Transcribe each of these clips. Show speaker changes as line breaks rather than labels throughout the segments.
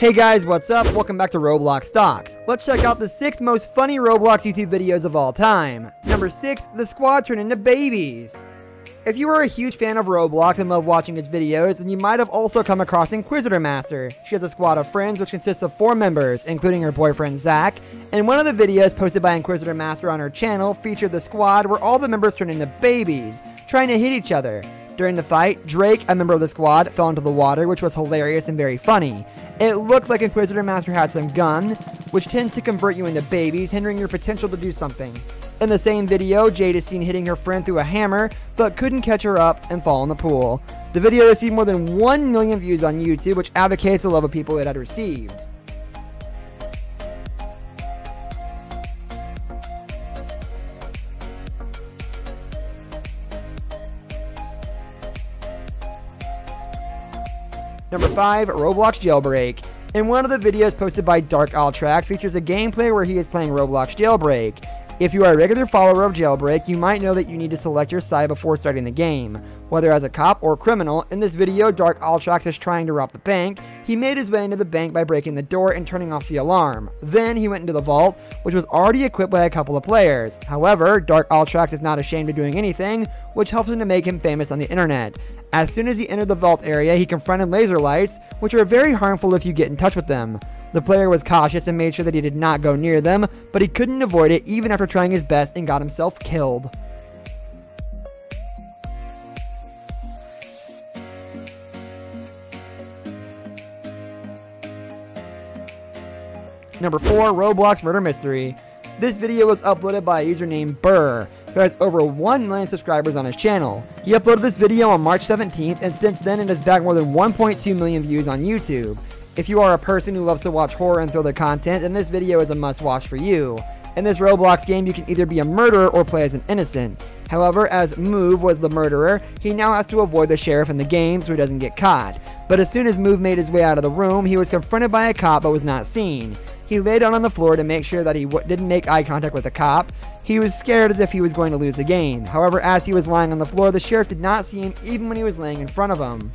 Hey guys, what's up? Welcome back to Roblox Exhaust. Let's check out the 6 most funny Roblox YouTube videos of all time. Number 6, the squad turned into babies. If you are a huge fan of Roblox and love watching its videos, then you might have also come across Inquisitor Master. She has a squad of friends which consists of 4 members, including her boyfriend Zach, and one of the videos posted by Inquisitor Master on her channel featured the squad where all the members turned into babies, trying to hit each other. During the fight, Drake, a member of the squad, fell into the water, which was hilarious and very funny. It looked like Inquisitor Master had some gun, which tends to convert you into babies, hindering your potential to do something. In the same video, Jade is seen hitting her friend through a hammer, but couldn't catch her up and fall in the pool. The video received more than 1 million views on YouTube, which advocates the love of people it had received. Number 5, Roblox Jailbreak. In one of the videos posted by Dark Altrax features a gameplay where he is playing Roblox Jailbreak. If you are a regular follower of Jailbreak, you might know that you need to select your side before starting the game. Whether as a cop or criminal, in this video, Dark Altrax is trying to rob the bank. He made his way into the bank by breaking the door and turning off the alarm. Then he went into the vault, which was already equipped by a couple of players. However, Dark Altrax is not ashamed of doing anything, which helps him to make him famous on the internet. As soon as he entered the vault area, he confronted laser lights, which are very harmful if you get in touch with them. The player was cautious and made sure that he did not go near them, but he couldn't avoid it even after trying his best and got himself killed. Number 4, Roblox Murder Mystery. This video was uploaded by a user named Burr, who has over 1 million subscribers on his channel. He uploaded this video on March 17th, and since then it has bagged more than 1.2 million views on YouTube. If you are a person who loves to watch horror and thriller content, then this video is a must watch for you. In this Roblox game, you can either be a murderer or play as an innocent. However, as Move was the murderer, he now has to avoid the sheriff in the game so he doesn't get caught. But as soon as Move made his way out of the room, he was confronted by a cop but was not seen. He lay down on the floor to make sure that he didn't make eye contact with the cop. He was scared as if he was going to lose the game. However, as he was lying on the floor, the sheriff did not see him even when he was laying in front of him.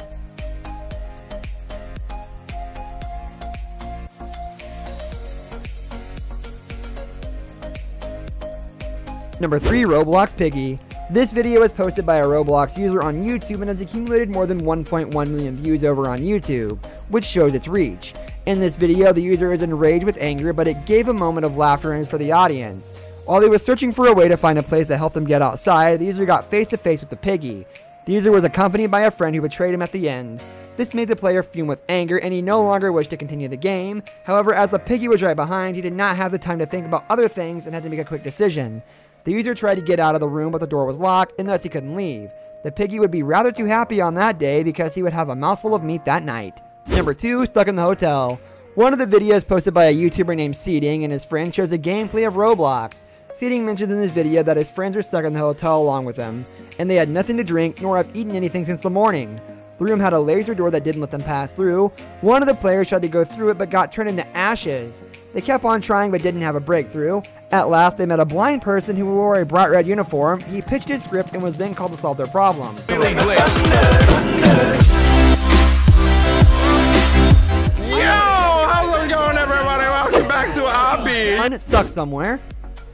Number 3, Roblox Piggy. This video was posted by a Roblox user on YouTube and has accumulated more than 1.1 million views over on YouTube, which shows its reach. In this video, the user is enraged with anger, but it gave a moment of laughter for the audience. While he was searching for a way to find a place to help him get outside, the user got face to face with the piggy. The user was accompanied by a friend who betrayed him at the end. This made the player fume with anger and he no longer wished to continue the game. However, as the piggy was right behind, he did not have the time to think about other things and had to make a quick decision. The user tried to get out of the room, but the door was locked, and thus he couldn't leave. The piggy would be rather too happy on that day because he would have a mouthful of meat that night. Number 2, Stuck in the Hotel. One of the videos posted by a YouTuber named Seeding and his friend shows a gameplay of Roblox. Seeding mentions in his video that his friends were stuck in the hotel along with him, and they had nothing to drink nor have eaten anything since the morning. The room had a laser door that didn't let them pass through. One of the players tried to go through it but got turned into ashes. They kept on trying but didn't have a breakthrough. At last, they met a blind person who wore a bright red uniform. He pitched his script and was then called to solve their problem. Yo,
how's it going everybody? Welcome back to Obby.
Stuck somewhere.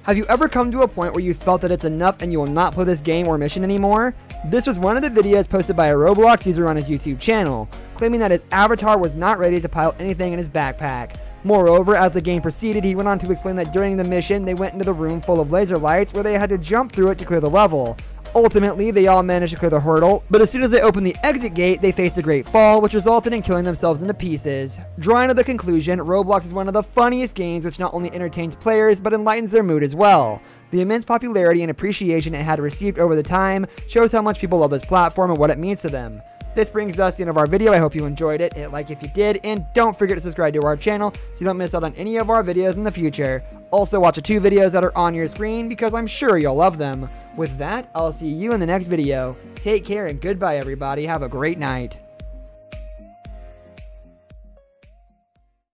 Have you ever come to a point where you felt that it's enough and you will not play this game or mission anymore? This was one of the videos posted by a Roblox user on his YouTube channel, claiming that his avatar was not ready to pile anything in his backpack. Moreover, as the game proceeded, he went on to explain that during the mission, they went into the room full of laser lights where they had to jump through it to clear the level. Ultimately, they all managed to clear the hurdle, but as soon as they opened the exit gate, they faced a great fall, which resulted in killing themselves into pieces. Drawing to the conclusion, Roblox is one of the funniest games which not only entertains players, but enlightens their mood as well. The immense popularity and appreciation it had received over the time shows how much people love this platform and what it means to them. This brings us the end of our video. I hope you enjoyed it. Hit like if you did, and don't forget to subscribe to our channel so you don't miss out on any of our videos in the future. Also, watch the two videos that are on your screen because I'm sure you'll love them. With that, I'll see you in the next video. Take care and goodbye, everybody. Have a great night.